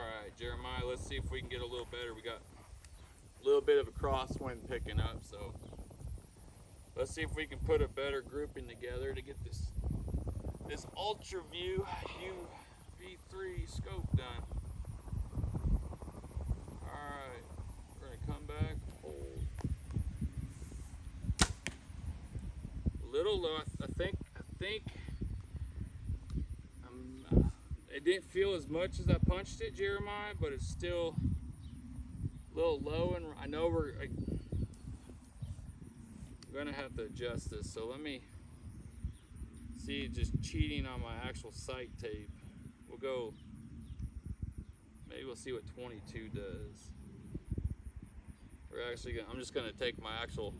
right, Jeremiah, let's see if we can get a little better. We got a little bit of a crosswind picking up, so let's see if we can put a better grouping together to get this this Ultra View UV3 scope done. Alright, we're gonna come back, hold. Little low, I think, I think, um, it didn't feel as much as I punched it, Jeremiah, but it's still a little low and I know we're gonna have to adjust this. So let me see, just cheating on my actual sight tape. We'll go, maybe we'll see what 22 does. We're actually gonna, I'm just gonna take my actual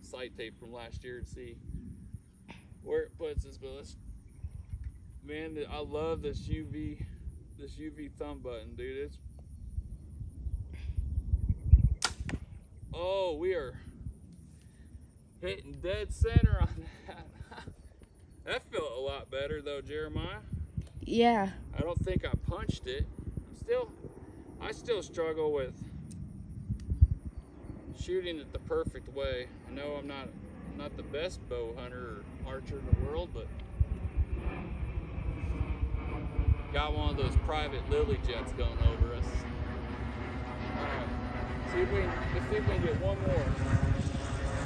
sight tape from last year and see where it puts us, but let's, man, I love this UV, this UV thumb button, dude. It's, oh, we are hitting dead center on that. that felt a lot better though, Jeremiah. Yeah. I don't think I punched it. I'm still, I still struggle with shooting it the perfect way. I know I'm not, I'm not the best bow hunter or archer in the world, but got one of those private lily jets going over us. All right, see if we, let's see if we can get one more.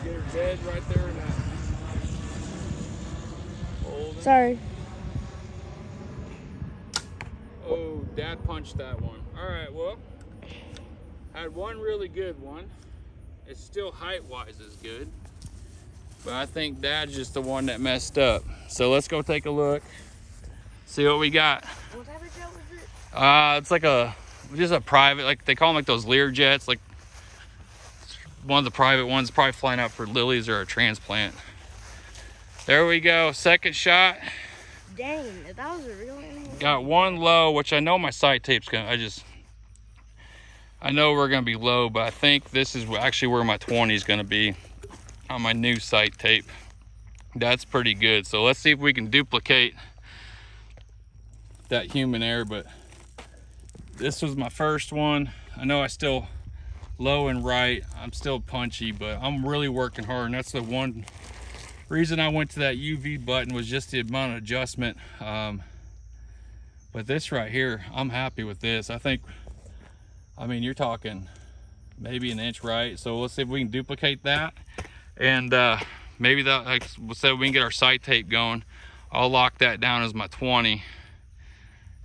Get her dead right there in that. Sorry. Oh, Dad punched that one. All right, well, had one really good one. It's still height-wise is good, but I think Dad's just the one that messed up. So let's go take a look, see what we got. What type of jet was it? Uh, it's like a just a private, like they call them like those Lear jets, like one of the private ones, probably flying out for lilies or a transplant. There we go, second shot. Dang, that was a real animal. Got one low, which I know my sight tape's gonna, I just, I know we're gonna be low, but I think this is actually where my 20 is gonna be on my new sight tape. That's pretty good. So let's see if we can duplicate that human air, but this was my first one. I know I still low and right. I'm still punchy, but I'm really working hard. And that's the one reason I went to that UV button was just the amount of adjustment. Um, but this right here, I'm happy with this. I think, I mean, you're talking maybe an inch right. So let's see if we can duplicate that. And uh, maybe that, like I said, we can get our sight tape going. I'll lock that down as my 20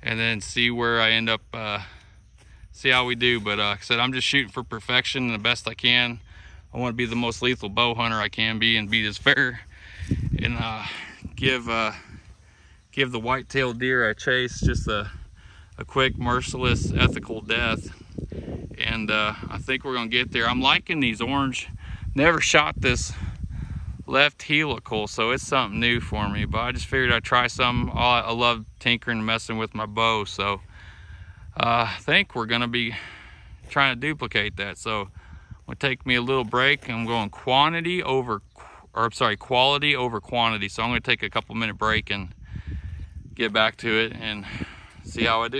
and then see where I end up, uh, see how we do. But uh, like I said, I'm just shooting for perfection and the best I can. I want to be the most lethal bow hunter I can be and be as fair and uh, give uh, give the white-tailed deer I chase just a, a quick, merciless, ethical death. And uh, I think we're gonna get there. I'm liking these orange. Never shot this left helical, so it's something new for me. But I just figured I'd try some. I love tinkering and messing with my bow, so uh, I think we're gonna be trying to duplicate that. So gonna take me a little break. I'm going quantity over, or I'm sorry, quality over quantity. So I'm gonna take a couple minute break and get back to it and see how I do.